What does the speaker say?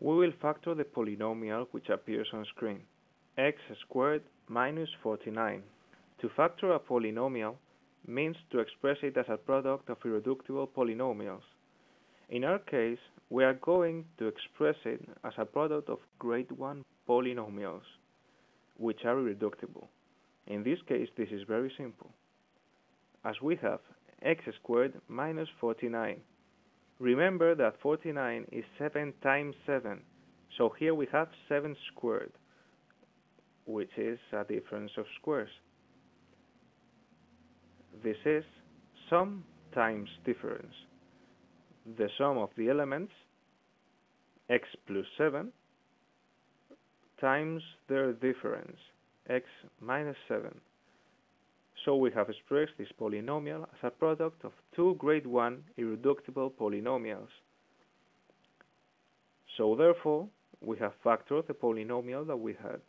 We will factor the polynomial which appears on screen, x squared minus 49. To factor a polynomial means to express it as a product of irreducible polynomials. In our case, we are going to express it as a product of grade 1 polynomials, which are irreducible. In this case, this is very simple. As we have x squared minus 49. Remember that 49 is 7 times 7, so here we have 7 squared, which is a difference of squares. This is sum times difference. The sum of the elements, x plus 7, times their difference, x minus 7. So we have expressed this polynomial as a product of two grade 1 irreducible polynomials. So therefore, we have factored the polynomial that we had.